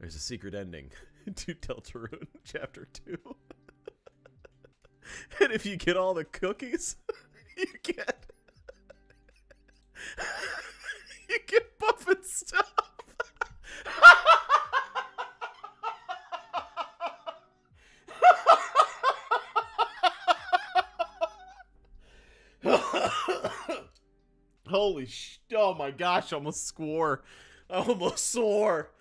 There's a secret ending to Deltarune Chapter 2. and if you get all the cookies, you get. you get buff and stuff. Holy sh! Oh my gosh! I almost swore. I almost swore.